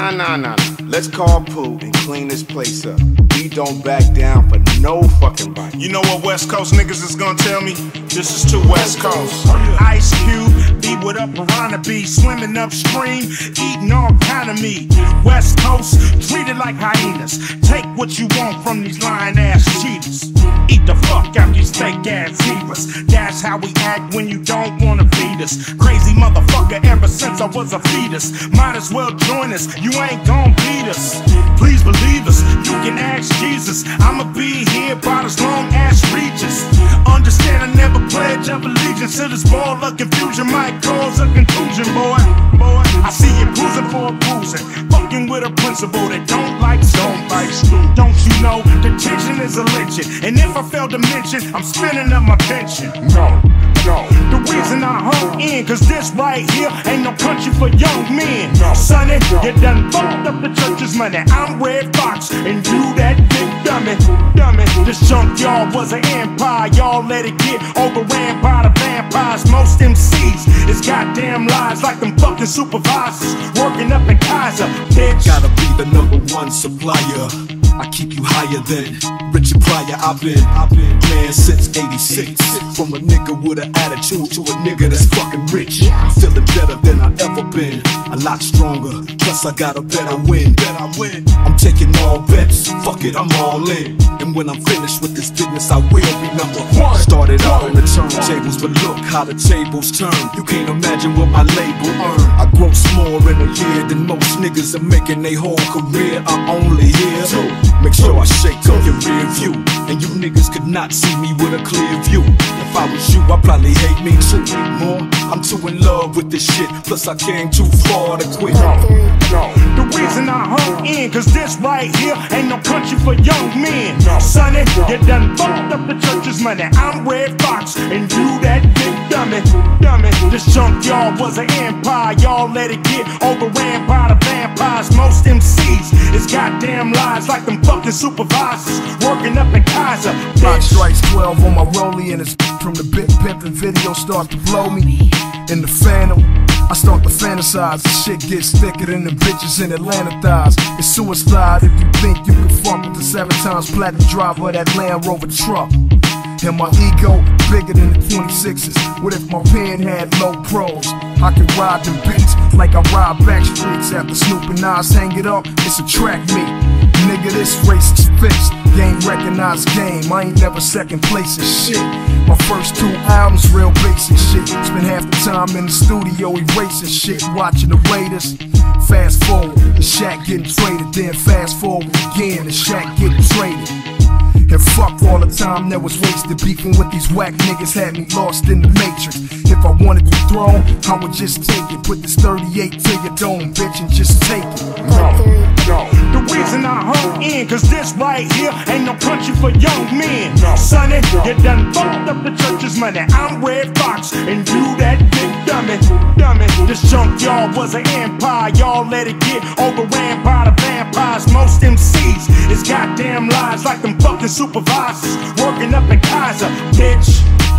Nah, nah, nah. Let's call Pooh and clean this place up. We don't back down for no fucking bite. You know what West Coast niggas is gonna tell me? This is too West Coast. Ice Cube, be with a piranha be swimming upstream, eating all kind of meat. West Coast, treated like hyenas. Take what you want from these lying ass cheaters. Eat the fuck out these fake ass zebras. That's how we act when you don't wanna feed us. Crazy motherfucker ever since I was a fetus. Might as well join us, you ain't gon' beat us. Please believe us, you can ask Jesus. I'ma be here about as long as reaches. Understand I never pledge of allegiance to this ball of confusion. Might cause a contusion, boy. Boy, I see you cruising for a cruising. Fucking with a principal that don't like don't like Don't you know the tension is a lynching? And if I fail to mention, I'm spinning up my pension. No, no. The reason I hung in, cause this right here ain't no country for young men. No, Sonny, you done fucked up the church's money. I'm Redd Foxx, and you that big dummy. Dummy, this junkyard was an empire. Y'all let it get overran by the vampires. Most MCs is goddamn lies like them fucking supervisors. Working up in Kaiser. One supplier. I keep you higher than Richard Pryor. I've been, I've been man since 86. From a nigga with an attitude to a nigga that's fucking rich. I'm Feeling better than I ever been. A lot stronger. Plus I got a better win. Better win. I'm taking all bets. Fuck it, I'm all in. And when I'm finished with this business, I will be number one. Started out on the turntables, but look how the tables turn. You can't imagine what my label earned. I gross more in a year than most niggas are making their whole career. I only hear. So make sure I shake up your rear view. And you niggas could not see me with a clear view. If I was you, I'd probably hate me too. More, I'm too in love with this shit. Plus, I came too far to quit. No. The reason I hung in, cause this right here ain't no country for young men. Sonny, you done fucked up the church's money. I'm Redd Foxx, and you that big dummy. Dummy, this junkyard was an empire. Y'all let it get overran by the vampires. Most MCs is goddamn lies like them fucking supervisors. Working up in Kaiser, Rock strikes 12 on my rollie and it's from the big pimpin' video starts to blow me. In the phantom, I start to fantasize. The shit gets thicker than the bitches in Atlanta thighs. It's suicide if you think you can fuck with the seven times platinum driver of that Land Rover truck. And my ego bigger than the 26s. What if my pen had low pros? I could ride them beats like I ride back streets after Snoop and Nas hang it up. It's a track meet. Nigga, this race is fixed. Game recognized game. I ain't never second place in shit. My first two albums, real basic shit. Spend half the time in the studio erasing shit, watching the Raiders. Fast forward, the Shaq getting traded. Then fast forward again, the Shaq getting traded. And fuck all the time that was wasted beefing with these whack niggas had me lost in the matrix. If I wanted the throne, I would just take it. Put this 38 to your dome, bitch, and just take it. No. The reason I hung in, cause this right here ain't no country for young men. No, Sonny, you done fucked up the church's money. I'm Redd Foxx, and you that big dummy. Dummy, this junkyard was an empire. Y'all let it get overran by lies like them fucking supervisors. Working up in Kaiser, bitch.